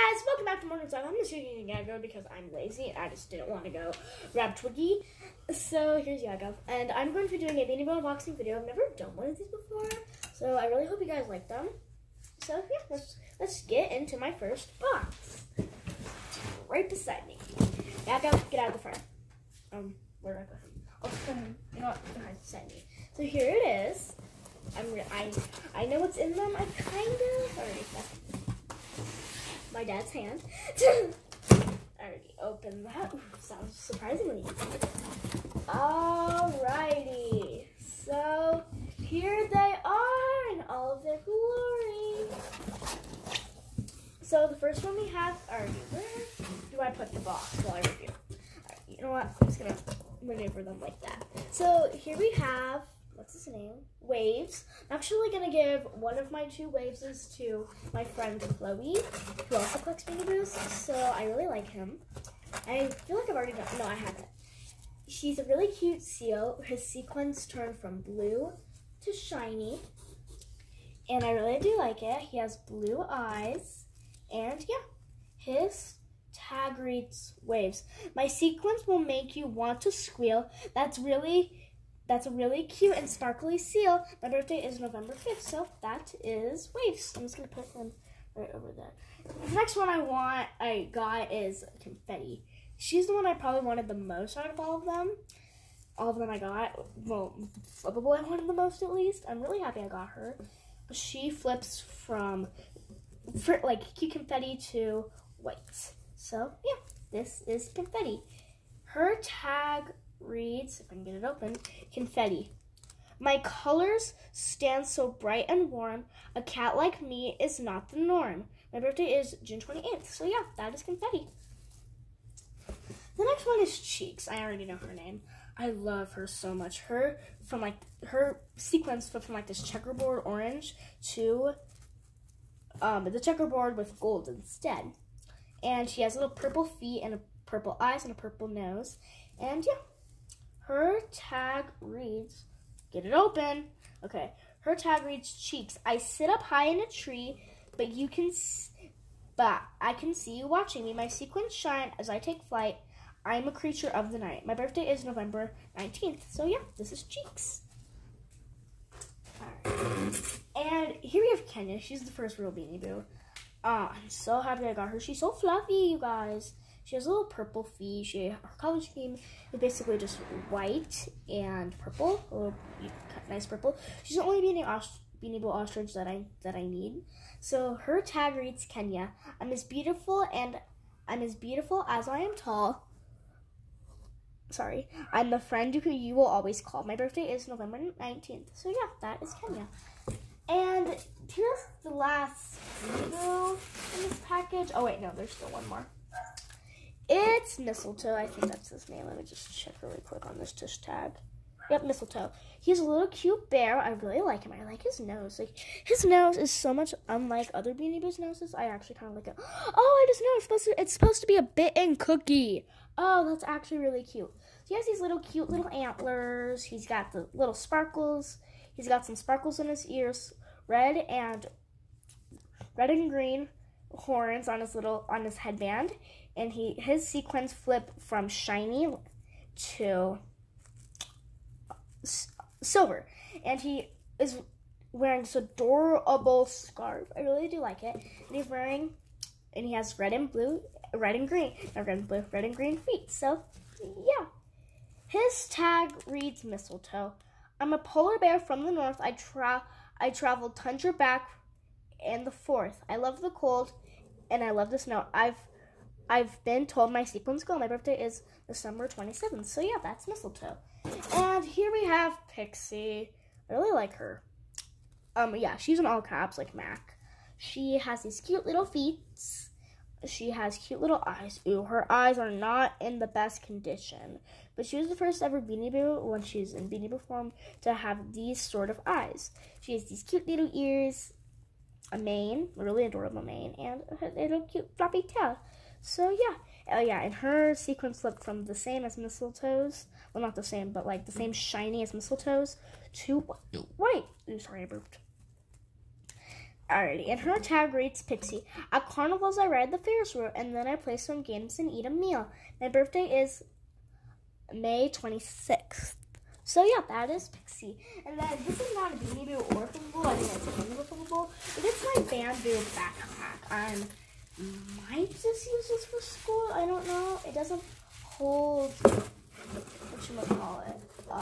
guys, welcome back to Morning Song. I'm just using Yago because I'm lazy and I just didn't want to go grab Twiggy. So here's Yago. And I'm going to be doing a Bell unboxing video. I've never done one of these before. So I really hope you guys like them. So yeah, let's let's get into my first box. Right beside me. Yago, get out of the front. Um, where do I go? I'll just you know what, behind beside me. So here it is. I'm I I know what's in them. I kind of already my dad's hand. I already opened that. Ooh, sounds surprisingly easy. Alrighty. So here they are in all of their glory. So the first one we have already. Where do I put the box while I review? Right, you know what? I'm just gonna maneuver them like that. So here we have what's his name? Waves. I'm actually gonna give one of my two waves to my friend Chloe, who also collects Beanie Boos. So I really like him. I feel like I've already done. No, I haven't. She's a really cute seal. His sequins turn from blue to shiny, and I really do like it. He has blue eyes, and yeah, his tag reads waves. My sequins will make you want to squeal. That's really that's a really cute and sparkly seal. My birthday is November 5th, so that is Waves. I'm just going to put them right over there. The next one I want, I got is Confetti. She's the one I probably wanted the most out of all of them. All of them I got. Well, flippable I wanted the most at least. I'm really happy I got her. She flips from like cute confetti to white. So yeah, this is confetti. Her tag reads, if I can get it open, confetti. My colors stand so bright and warm. A cat like me is not the norm. My birthday is June 28th. So yeah, that is confetti. The next one is Cheeks. I already know her name. I love her so much. Her from like her sequence from like this checkerboard orange to um, the checkerboard with gold instead. And she has little purple feet and a purple eyes and a purple nose. And yeah, her tag reads, get it open. Okay. Her tag reads cheeks. I sit up high in a tree, but you can, but I can see you watching me. My sequins shine as I take flight. I'm a creature of the night. My birthday is November 19th. So yeah, this is Cheeks. And here we have Kenya. She's the first real Beanie Boo. Uh, I'm so happy I got her. She's so fluffy, you guys. She has a little purple feet. She her color scheme is basically just white and purple, a little nice purple. She's the only beanie, beanie Boo ostrich that I that I need. So her tag reads Kenya. I'm as beautiful and I'm as beautiful as I am tall. Sorry, I'm the friend who you will always call. My birthday is November 19th. So yeah, that is Kenya. And here's the last video in this package. Oh wait, no, there's still one more. It's Mistletoe. I think that's his name. Let me just check really quick on this dish tag. Yep, Mistletoe. He's a little cute bear. I really like him. I like his nose. Like his nose is so much unlike other Beanie Boos noses. I actually kind of like it. Oh, I just know it's supposed to. It's supposed to be a bitten cookie. Oh, that's actually really cute. He has these little cute little antlers. He's got the little sparkles. He's got some sparkles in his ears, red and red and green horns on his little on his headband and he his sequins flip from shiny to silver. And he is wearing this adorable scarf. I really do like it. And he's wearing and he has red and blue red and green red and blue red and green feet. So yeah. His tag reads mistletoe. I'm a polar bear from the north. I tra i traveled tundra back and the forth i love the cold and i love the snow. I've I've been told my sequence goal. My birthday is December 27th. So yeah, that's mistletoe. And here we have Pixie. I really like her. Um, yeah, she's in all caps like Mac. She has these cute little feet. She has cute little eyes. Ooh, her eyes are not in the best condition. But she was the first ever Beanie Boo, when she's in Beanie Boo form, to have these sort of eyes. She has these cute little ears, a mane, a really adorable mane, and a little cute floppy tail. So yeah, oh yeah, and her sequins flip from the same as mistletoes, well not the same, but like the same shiny as mistletoes to white. Ooh, sorry, I burped. Alrighty, and her tag reads Pixie. At carnivals, I ride the Ferris wheel, and then I play some games and eat a meal. My birthday is May 26th. So yeah, that is Pixie. And then this is not a Beanie Boo or. I think it's a But it's my bamboo backpack. I might just use this for school. I don't know. It doesn't hold, what you might call it, uh.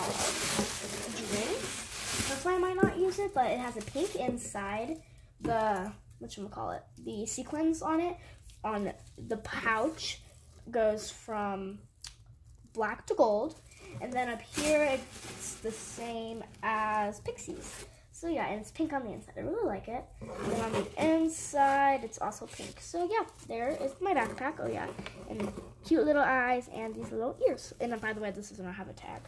That's why I might not use it, but it has a pink inside the what you call it the sequins on it on the pouch goes from black to gold and then up here it's the same as pixies so yeah and it's pink on the inside. I really like it. And on the inside it's also pink. So yeah there is my backpack. Oh yeah. And cute little eyes and these little ears. And then by the way this does not have a tag.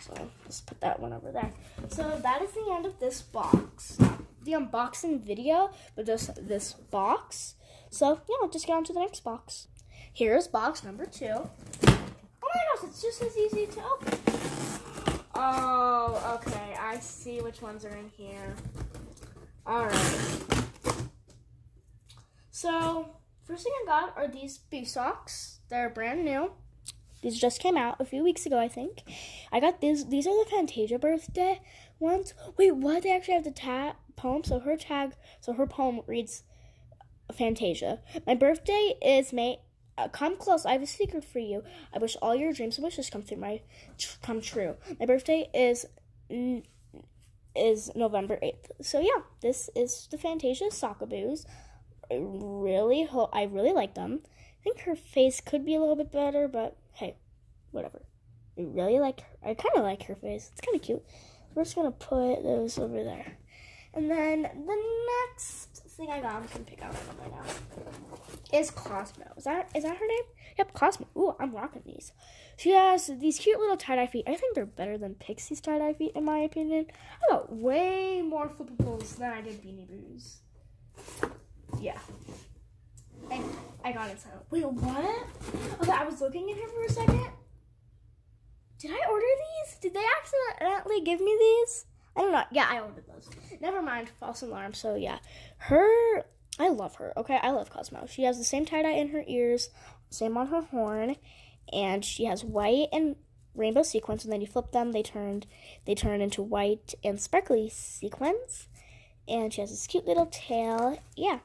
So just put that one over there. So that is the end of this box. The unboxing video, but just this box. So yeah, just get on to the next box. Here's box number two. Oh my gosh, it's just as easy to open. Oh, okay. I see which ones are in here. Alright. So, first thing I got are these boo socks. They're brand new. These just came out a few weeks ago, I think. I got these. These are the Fantasia birthday ones. Wait, what? They actually have the tag poem. So her tag, so her poem reads Fantasia. My birthday is May. Uh, come close. I have a secret for you. I wish all your dreams and wishes come through my come true. My birthday is is November eighth. So yeah, this is the Fantasia Sockaboos. I really hope I really like them. I think her face could be a little bit better, but hey, whatever. I really like her. I kind of like her face. It's kind of cute. We're just gonna put those over there. And then the next thing I got, I'm just gonna pick out one right now, is Cosmo. Is that is that her name? Yep, Cosmo. Ooh, I'm rocking these. She has these cute little tie-dye feet. I think they're better than Pixie's tie-dye feet, in my opinion. I got way more flippables than I did Beanie Boos. Yeah. And I got inside. Wait, what? Okay, I was looking in here for a second. Did I order these? Did they accidentally uh, give me these? I don't know. Yeah, I ordered those. Never mind. False alarm. So yeah, her. I love her. Okay, I love Cosmo. She has the same tie dye in her ears, same on her horn, and she has white and rainbow sequins. And then you flip them, they turned they turn into white and sparkly sequins. And she has this cute little tail. Yeah,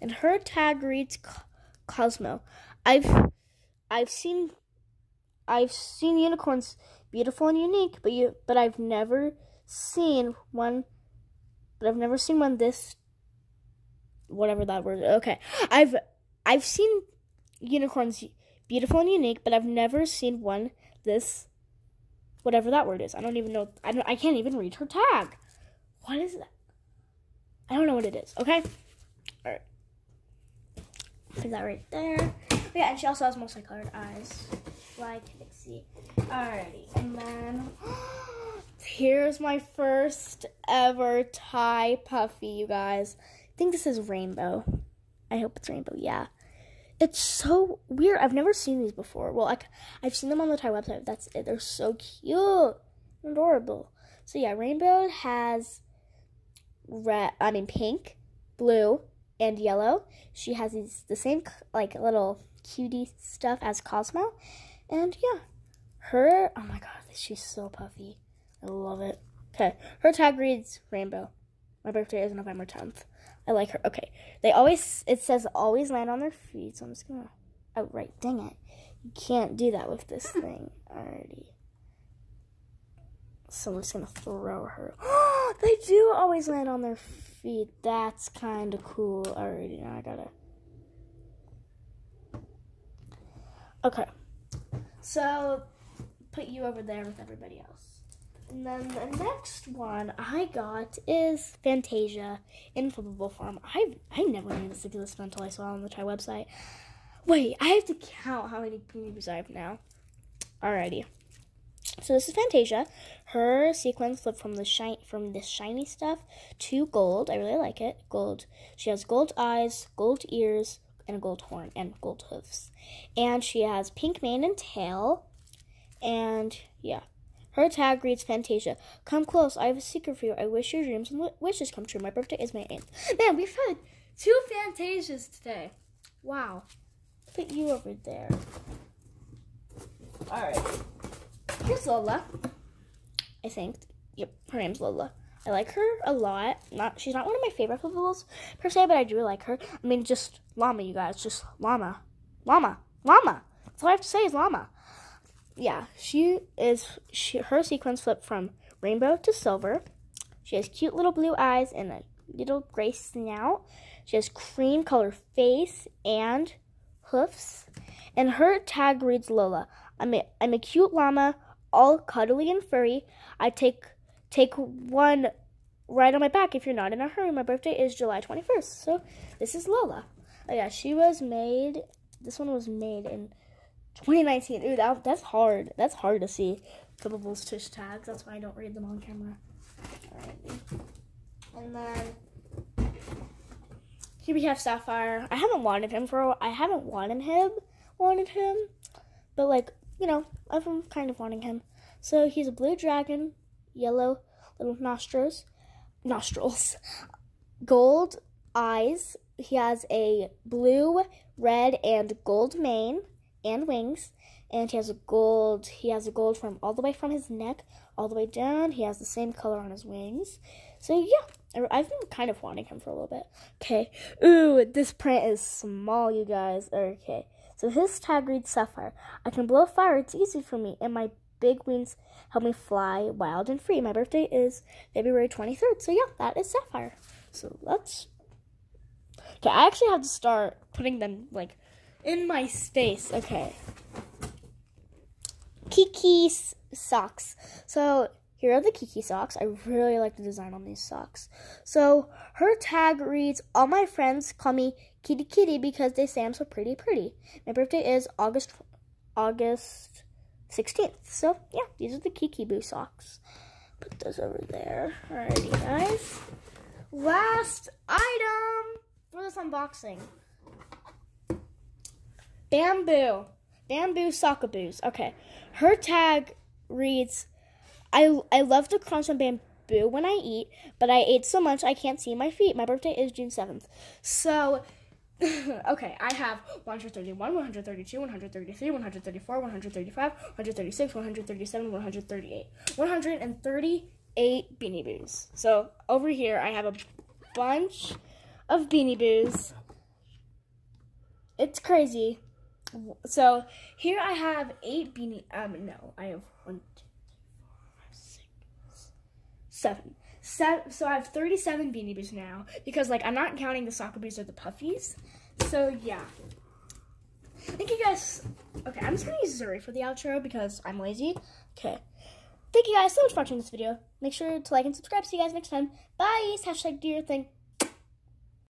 and her tag reads Cosmo. I've I've seen I've seen unicorns beautiful and unique, but you but I've never seen one, but I've never seen one this, whatever that word. Okay, I've I've seen unicorns beautiful and unique, but I've never seen one this, whatever that word is. I don't even know. I don't. I can't even read her tag. What is that? I don't know what it is. Okay. All right. Put that right there. But yeah, and she also has multicolored eyes, like Pixie. Alrighty, and then. Here's my first ever Ty Puffy, you guys. I think this is rainbow. I hope it's rainbow, yeah. It's so weird. I've never seen these before. Well, like I've seen them on the Ty website. That's it. They're so cute, adorable. So yeah, rainbow has red. I mean pink, blue, and yellow. She has these the same like little cutie stuff as Cosmo, and yeah, her. Oh my god, she's so puffy. I love it. Okay, her tag reads rainbow. My birthday is November 10th. I like her. Okay, they always, it says always land on their feet, so I'm just gonna, oh, right, dang it. You can't do that with this thing already. So I'm just gonna throw her. they do always land on their feet. That's kind of cool already. Now I gotta. Okay. So, put you over there with everybody else. And then the next one I got is Fantasia in flippable form. I I never knew this existed until I saw it on the Ty website. Wait, I have to count how many movies I have now. Alrighty. So this is Fantasia. Her sequins flip from the shine from this shiny stuff to gold. I really like it. Gold. She has gold eyes, gold ears, and a gold horn and gold hooves. And she has pink mane and tail. And yeah. Her tag reads Fantasia. Come close. I have a secret for you. I wish your dreams and wishes come true. My birthday is May 8th. Man, we've had two Fantasias today. Wow. Put you over there. Alright. Here's Lola. I think. Yep, her name's Lola. I like her a lot. Not she's not one of my favorite bubbles per se, but I do like her. I mean just llama, you guys. Just llama. Llama. Llama. That's all I have to say is llama. Yeah, she is she her sequence flipped from rainbow to silver. She has cute little blue eyes and a little gray snout. She has cream color face and hoofs. And her tag reads Lola. I'm a, I'm a cute llama, all cuddly and furry. I take take one right on my back if you're not in a hurry. My birthday is July 21st. So this is Lola. Oh yeah, she was made, this one was made in 2019. Ooh, that, that's hard. That's hard to see. Bubbles tush tags. That's why I don't read them on camera. And then here we have Sapphire. I haven't wanted him for I haven't wanted him wanted him. But like, you know, I've been kind of wanting him. So he's a blue dragon, yellow little nostrils, nostrils, gold eyes. He has a blue, red, and gold mane and wings. And he has a gold. He has a gold from all the way from his neck all the way down. He has the same color on his wings. So yeah, I've been kind of wanting him for a little bit. Okay. Ooh, this print is small, you guys. Okay. So his tag reads Sapphire. I can blow fire. It's easy for me, and my big wings help me fly wild and free. My birthday is February 23rd. So yeah, that is Sapphire. So let's. Okay, I actually have to start putting them like in my space. Okay. Kiki socks. So here are the Kiki socks. I really like the design on these socks. So her tag reads, All my friends call me Kitty Kitty because they say I'm so pretty pretty. My birthday is August August 16th. So yeah, these are the Kiki Boo socks. Put those over there. Alrighty guys. Last item for this unboxing. Bamboo. Bamboo Sockaboos. Okay. Her tag reads I, I love to crunch on bamboo when I eat, but I ate so much I can't see my feet. My birthday is June 7th. So, okay, I have 131, 132, 133, 134, 135, 136, 137, 138. 138 Beanie Boos. So, over here I have a bunch of Beanie Boos. It's crazy. So, here I have eight Beanie, um, no, I have one, two, seven. Seven, so I have 37 Beanie Boos now because like I'm not counting the Sockaboos or the Puffies. So yeah. Thank you guys. Okay, I'm just gonna use Zuri for the outro because I'm lazy. Okay. Thank you guys so much for watching this video. Make sure to like and subscribe. See you guys next time. Bye. Hashtag do your thing.